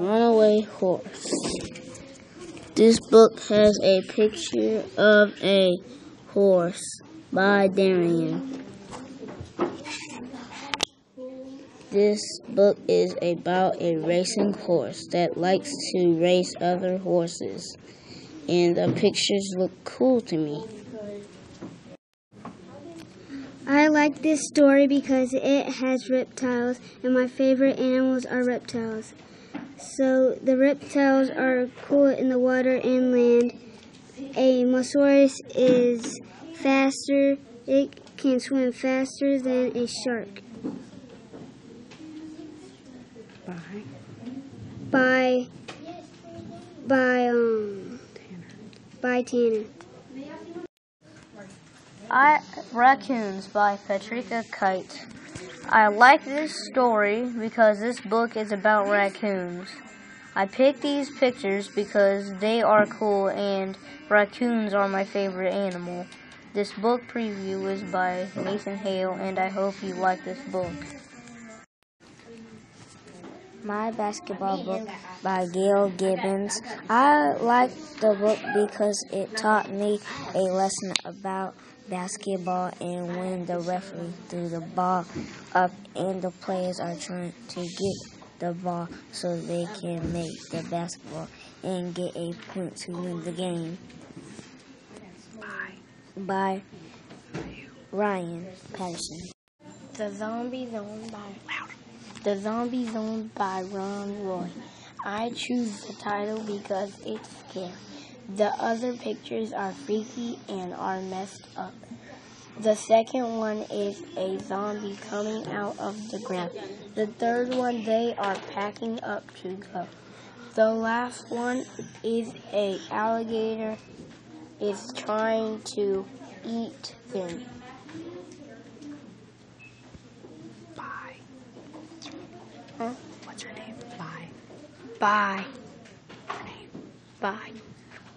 Runaway Horse. This book has a picture of a horse by Darian. This book is about a racing horse that likes to race other horses, and the pictures look cool to me. I like this story because it has reptiles, and my favorite animals are reptiles. So the reptiles are cool in the water and land. A mosasaurus is faster, it can swim faster than a shark. Bye. By by um by Tanner. I Raccoons by Patricia Kite. I like this story because this book is about raccoons. I picked these pictures because they are cool and raccoons are my favorite animal. This book preview is by Nathan Hale and I hope you like this book. My basketball book by Gail Gibbons. I like the book because it taught me a lesson about basketball and when the referee threw the ball up and the players are trying to get the ball so they can make the basketball and get a point to win the game. Bye. By Ryan Patterson. The Zombie Zone by The Zombie Zone by Ron Roy. I choose the title because it's scary. The other pictures are freaky and are messed up. The second one is a zombie coming out of the ground. The third one, they are packing up to go. The last one is a alligator is trying to eat them. Bye. Huh? What's her name? Bye. Bye. Her name. Bye.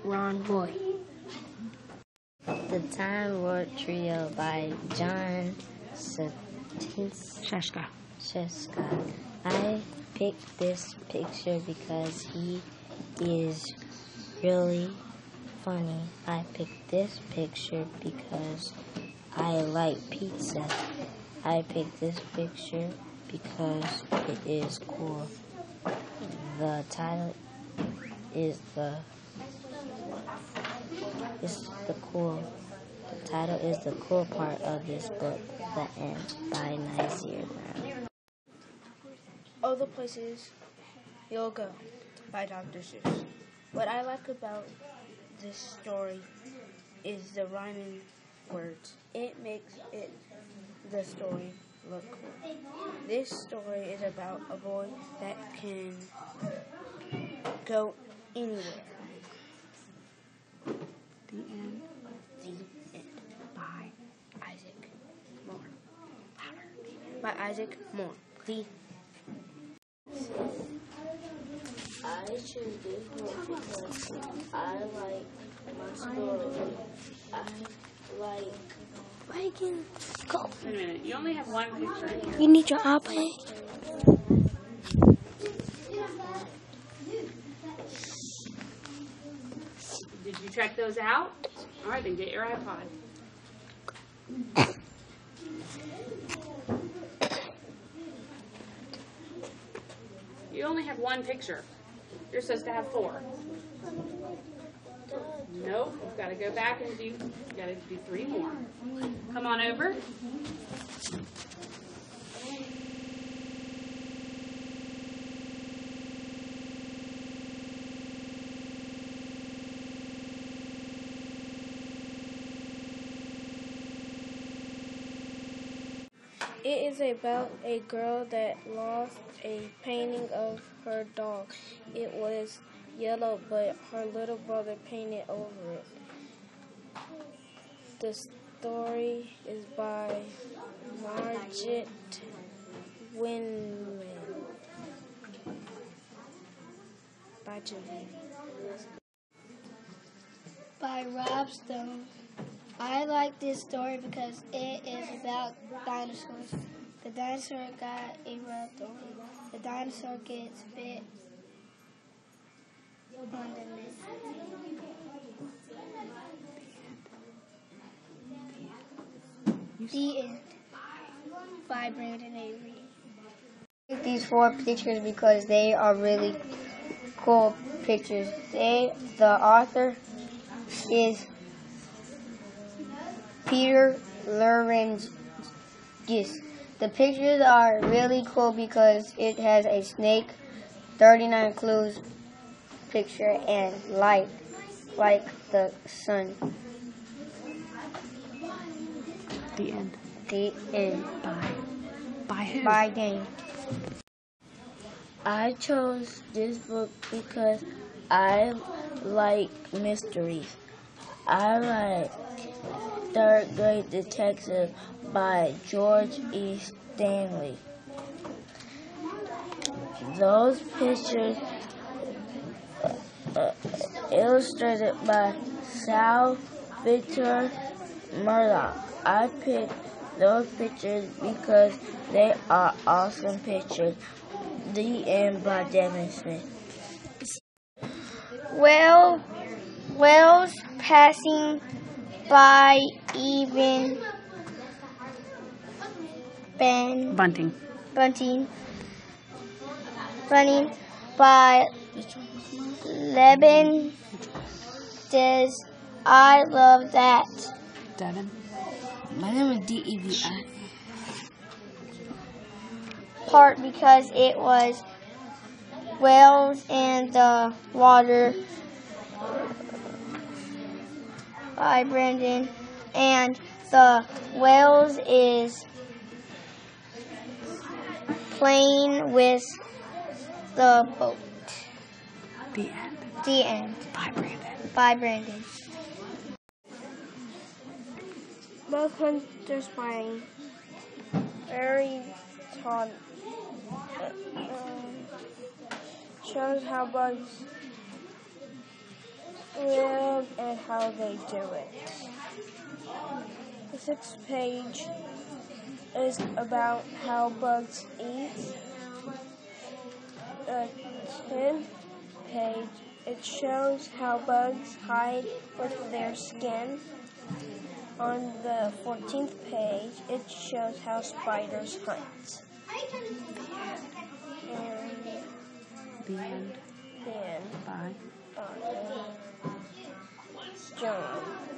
Ron Boy. The Time Lord Trio by John Satinsky. Scieszka. I picked this picture because he is really funny. I picked this picture because I like pizza. I picked this picture because it is cool. The title is the is the cool. The title is the cool part of this book, The End by Nazir Brown. All the places you'll go by Dr. Seuss. What I like about this story is the rhyming words. It makes it the story look cool. This story is about a boy that can go anywhere. The end. The end. Bye. Isaac Moore. Louder. By Isaac Moore. The I choose this book because I like my story. I like Reagan, go. Wait a minute. You only have one picture. You need your iPad. Check those out? All right, then get your iPod. You only have one picture. You're supposed to have four. Nope, you've got to go back and do, you've got to do three more. Come on over. It is about a girl that lost a painting of her dog. It was yellow, but her little brother painted over it. The story is by Margit Winman. By Jillian. by Rob Stone. I like this story because it is about dinosaurs. The dinosaur got a rub. The dinosaur gets bit on the list. The end. By Brandon Avery. These four pictures because they are really cool pictures. They, the author is Peter Lerangis. The pictures are really cool because it has a snake, 39 clues picture, and light like the sun. The end. The end. Bye. By who? By game. I chose this book because I like mysteries. I like Third Grade Detective by George E. Stanley. Those pictures uh, illustrated by Sal Victor Murdocca. I picked those pictures because they are awesome pictures. The end by Devin Smith. Well, Wells passing by even Ben Bunting. Bunting running by Lebanon says I love that Devin. My name is D-E-V-I. part because it was whales in the water by Brandon and the whales is playing with the boat. The end. The end By Brandon. by Brandon. Bug Hunter's Spine. Very taught. Um, shows how bugs live and how they do it. The sixth page is about how bugs eat. The tenth page it shows how bugs hide with their skin. On the 14th page, it shows how spiders hunt. And The end. Uh, then By. uh, John.